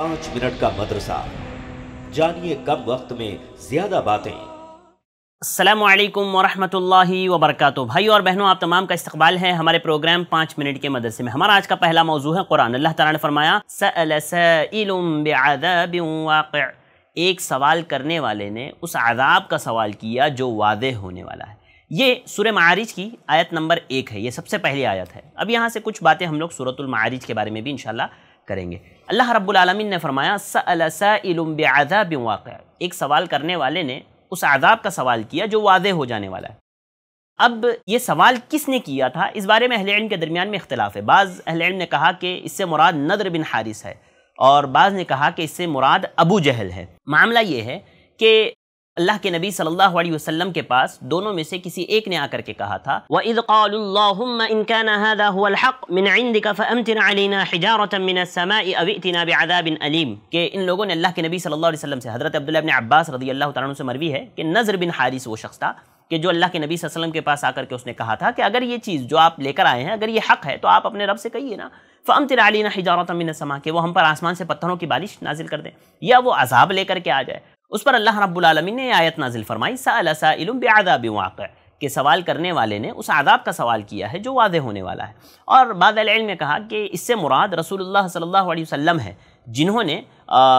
पाँच मिनट का मदरसा। जानिए कम वक्त में ज़्यादा बातें। अल्लाम वरहमतुल्लाहि वबरकातुहू। भाई और बहनों, आप तमाम का इस्तकबाल है हमारे प्रोग्राम पाँच मिनट के मदरसे में। हमारा आज का पहला मौजू है कुरान। अल्लाह ताला ने फरमाया एक सवाल करने वाले ने उस आदाब का सवाल किया जो वादे होने वाला है। ये सुर मारिज की आयत नंबर एक है। ये सबसे पहली आयत है। अब यहाँ से कुछ बातें हम लोग सूरतुल मारिज के बारे में भी इंशाल्लाह करेंगे। अल्लाह रब्बुल आलमीन ने फरमाया वाक़ एक सवाल करने वाले ने उस आदाब का सवाल किया जो वादे हो जाने वाला है। अब ये सवाल किसने किया था? इस बारे में अहल के दरमियान में इख्तलाफ है। बाज़ अहल ने कहा कि इससे मुराद नदर बिन हारिस है और बाज़ ने कहा कि इससे मुराद अबू जहल है। मामला ये है कि अल्लाह के नबी सल्लल्लाहु अलैहि वसल्लम के पास दोनों में से किसी एक ने आकर के कहा था, व अलीम. के इन लोगों ने अल्लाह के नबी सल्लल्लाहु अलैहि वसल्लम से हज़रत अब्दुल्लाह इब्न अब्बास रदी अल्लाह तआला से मरवी है कि नज़र बिन हारिस वो शख्स था, कि जो अल्लाह के नबी वसल्लम के पास आकर के उसने कहा था कि अगर ये चीज़ जो आप लेकर आए हैं, अगर ये हक़ है तो आप अपने रब से कहिए ना फ़म तिराली ना हिजारत मिन समा के वो हम पर आसमान से पत्थरों की बारिश नाजिल कर दें, या वो अजाब लेकर के आ जाए। उस पर अल्लाह रब्बुल आलमीन ने आयत नाजिल फरमाई सालम वाक़। के सवाल करने वाले ने उस आदाब का सवाल किया है जो वादे होने वाला है। और बाद में कहा कि इससे मुराद रसूलुल्लाह सल्लल्लाहु अलैहि वसल्लम है, जिन्होंने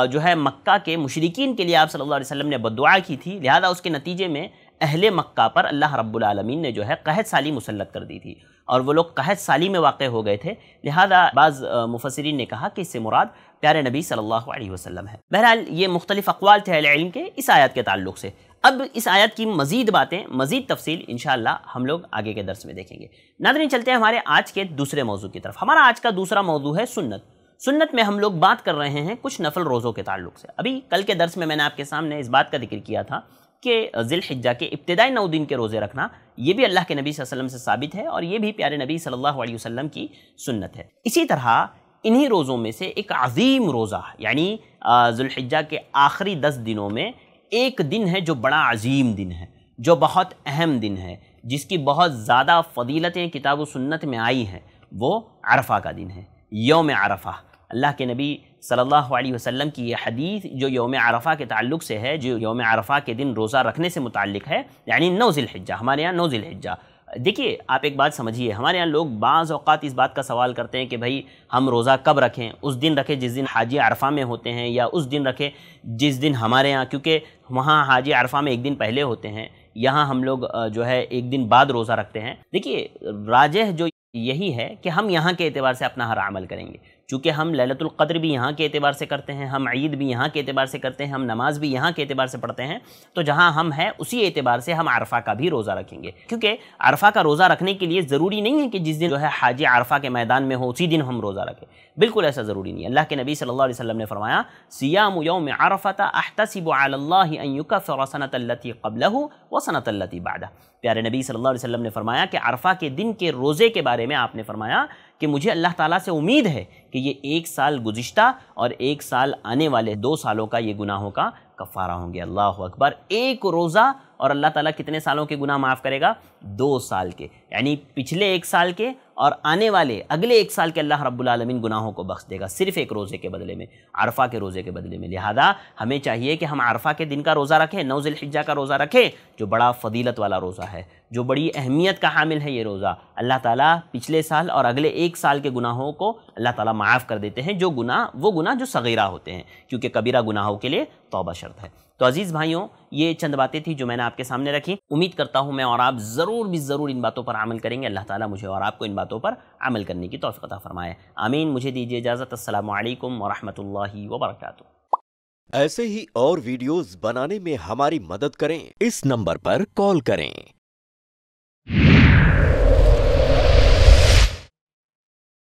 जो है मक्का के मुशरकिन के लिए आप सल्लल्लाहु अलैहि वसल्लम ने बदुआ की थी। लिहाजा उसके नतीजे में अहले मक्का पर अल्लाह रब्बुल आलमीन ने जो है कहत साली मुसलत कर दी थी। और वो लोग कहत साली में वाक़ हो गए थे। लिहाजा बाज़ मुफसरीन ने कहा कि इससे मुराद प्यारे नबी सल्लल्लाहु अलैहि वसल्लम है। बहरहाल, ये मुख्तलिफ़ अकवाल थे इल्म के इस आयत के ताल्लुक से। अब इस आयत की मज़ीद बातें, मज़ीद तफसील इन हम लोग आगे के दर्स में देखेंगे। नादरीन चलते हैं हमारे आज के दूसरे मौजू की तरफ़। हमारा आज का दूसरा मौजू है सुन्नत। सुन्नत में हम लोग बात कर रहे हैं कुछ नफल रोज़ों के ताल्लुक से। अभी कल के दर्स में मैंने आपके सामने इस बात का ज़िक्र किया था कि ज़िलहिज्जा के इब्तदाई नौ दिन के रोज़े रखना, ये भी अल्लाह के नबी वसल्लम से साबित है और ये भी प्यारे नबी सल्लल्लाहु अलैहि वसल्लम की सुन्नत है। इसी तरह इन्हीं रोज़ों में से एक अजीम रोज़ा, यानी जुल्हिज्जा के आखिरी दस दिनों में एक दिन है जो बड़ा अजीम दिन है, जो बहुत अहम दिन है, जिसकी बहुत ज़्यादा फ़जीलतें किताब सुन्नत में आई हैं, वो अरफा का दिन है, योम अरफा। अल्लाह के नबी सल्लल्लाहु अलैहि वसल्लम की ये हदीस जो योम अरफा के ताल्लुक से है, जो योम अरफा के दिन रोज़ा रखने से मुतक है, यानी नौ ज़िलहिज्जा, हमारे यहाँ नौ ज़िलहिज्जा। देखिए, आप एक बात समझिए, हमारे यहाँ लोग बाज़ इस बात का सवाल करते हैं कि भाई, हम रोज़ा कब रखें? उस दिन रखें जिस दिन हाजी अरफा में होते हैं, या उस दिन रखें जिस दिन हमारे यहाँ, क्योंकि वहाँ हाजी अरफा में एक दिन पहले होते हैं, यहाँ हम लोग जो है, एक दिन बाद रोज़ा रखते हैं। देखिए, राजह जो यही है कि हम यहाँ के अतबार से अपना हर अमल करेंगे। चूँकि हम ललतुल क़द्र भी यहाँ के अतबार से करते हैं, हम ईद भी यहाँ के अतबार से करते हैं, हम नमाज़ भी यहाँ के अतबार से पढ़ते हैं तो जहाँ हम हैं, उसी एतबार से हम अरफा का भी रोज़ा रखेंगे। क्योंकि अरफा का रोज़ा रखने के लिए ज़रूरी नहीं है कि जिस दिन जो है हाजी अरफा के मैदान में हो, उसी दिन हम रोज़ा रखें। बिल्कुल ऐसा ज़रूरी नहीं है। अल्लाह के नबी सल्लल्लाहु अलैहि वसल्लम ने फरमाया, सियाम यौम अरफत अहतसिब सनतल्लती क़बलहु व सनतल्लती बादा प्यारे नबी सल्लल्लाहु अलैहि वसल्लम ने फरमाया कि अरफा के दिन के रोज़े के बारे में आपने फरमाया कि मुझे अल्लाह ताला से उम्मीद है कि ये एक साल गुज्ता और एक साल आने वाले दो सालों का ये गुनाहों का कफ़ारा होंगे। अल्लाह अकबर। एक रोज़ा और अल्लाह ताला कितने सालों के गुनाह माफ़ करेगा? दो साल के। यानी पिछले एक साल के और आने वाले अगले एक साल के अल्लाह रब्बुल आलमीन गुनाहों को बख्श देगा, सिर्फ़ एक रोज़े के बदले में, अरफा के रोज़े के बदले में। लिहाजा हमें चाहिए कि हम अरफा के दिन का रोज़ा रखें नौजिल हिज्जा का रोज़ा रखें, जो बड़ा फ़जीलत वाला रोज़ा है, जो बड़ी अहमियत का हामिल है ये रोज़ा। अल्लाह ताला पिछले साल और अगले एक साल के गुनाहों को अल्लाह ताला माफ़ कर देते हैं, जो गुनाह वो गुनाह जो सगीरा होते हैं, क्योंकि कबीरा गुनाहों के लिए तोबा शर्त है। तो अज़ीज़ भाइयों, ये चंद बातें थी जो मैंने आपके सामने रखी। उम्मीद करता हूँ मैं और आप ज़रूर भी ज़रूर इन बातों पर अमल करेंगे। अल्लाह ताला मुझे और आपको इन बातों पर अमल करने की तोफ़ा फ़रमाए। आमीन। मुझे दीजिए इजाज़त। असल वरहमल वर्का ऐसे ही और वीडियोस बनाने में हमारी मदद करें। इस नंबर पर कॉल करें।